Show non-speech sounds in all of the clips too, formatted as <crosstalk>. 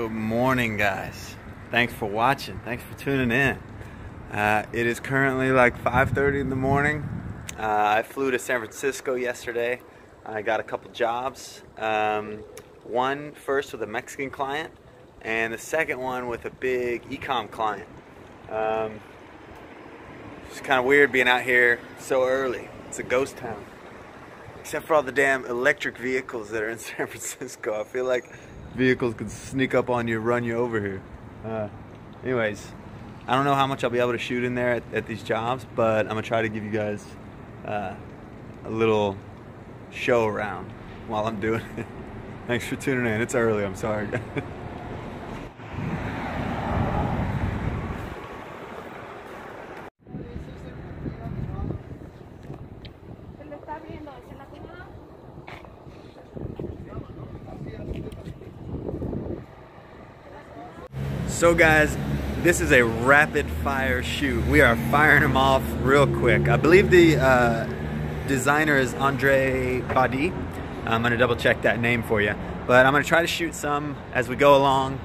Good morning, guys. Thanks for watching. Thanks for tuning in. Uh, it is currently like 5:30 in the morning. Uh, I flew to San Francisco yesterday. I got a couple jobs. Um, one first with a Mexican client, and the second one with a big ecom client. Um, it's kind of weird being out here so early. It's a ghost town. Except for all the damn electric vehicles that are in <laughs> San Francisco. I feel like vehicles could sneak up on you, run you over here. Uh, anyways, I don't know how much I'll be able to shoot in there at, at these jobs, but I'm gonna try to give you guys uh, a little show around while I'm doing it. <laughs> Thanks for tuning in. It's early. I'm sorry. <laughs> So guys, this is a rapid fire shoot. We are firing them off real quick. I believe the uh, designer is Andre Badi. I'm gonna double check that name for you. But I'm gonna try to shoot some as we go along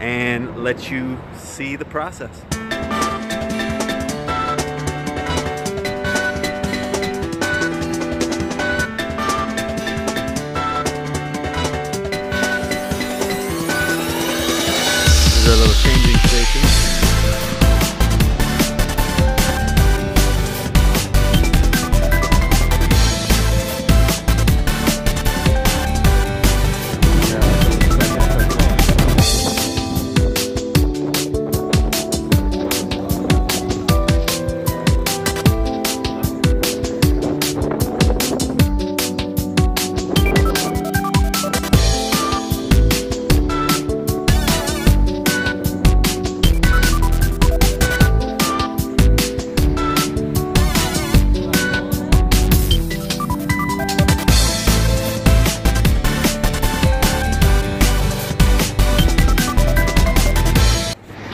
and let you see the process.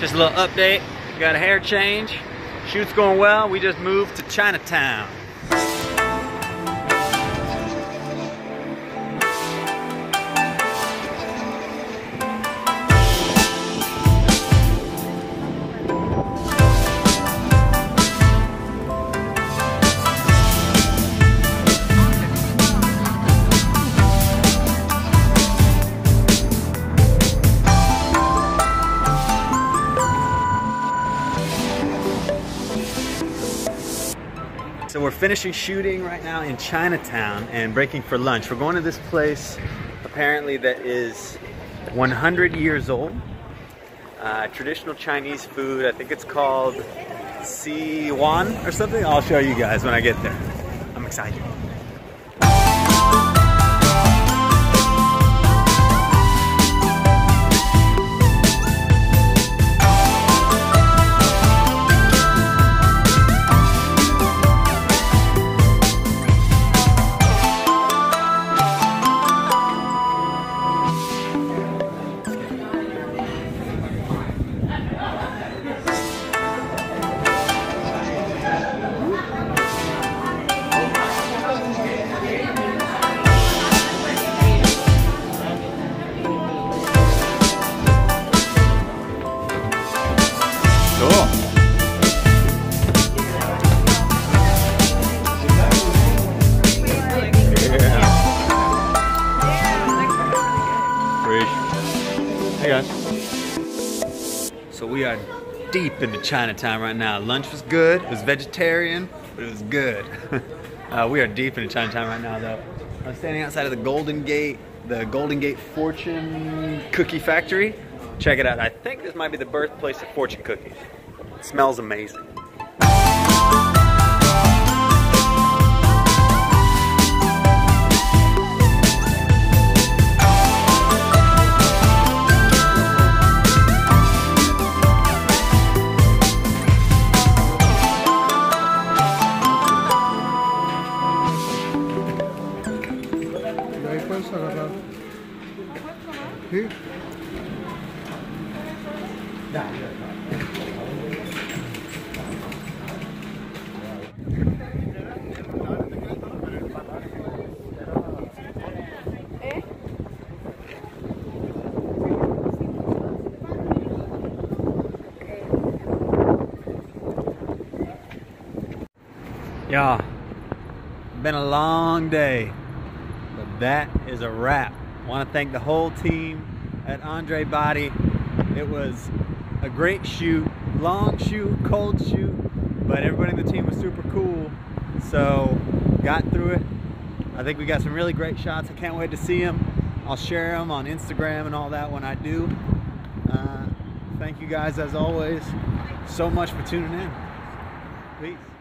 Just a little update. Got a hair change. Shoot's going well. We just moved to Chinatown. So we're finishing shooting right now in Chinatown and breaking for lunch. We're going to this place apparently that is 100 years old. Uh, traditional Chinese food. I think it's called Si Wan or something. I'll show you guys when I get there. I'm excited. We are deep into Chinatown right now. Lunch was good. It was vegetarian, but it was good. <laughs> uh, we are deep into Chinatown right now, though. I'm standing outside of the Golden Gate, the Golden Gate Fortune Cookie Factory. Check it out. I think this might be the birthplace of fortune cookies. It smells amazing. Y'all, been a long day, but that is a wrap. Want to thank the whole team at Andre Badi. It was a great shoot, long shoot, cold shoot, but everybody in the team was super cool. So got through it. I think we got some really great shots. I can't wait to see them. I'll share them on Instagram and all that when I do. Uh, thank you guys as always so much for tuning in. Peace.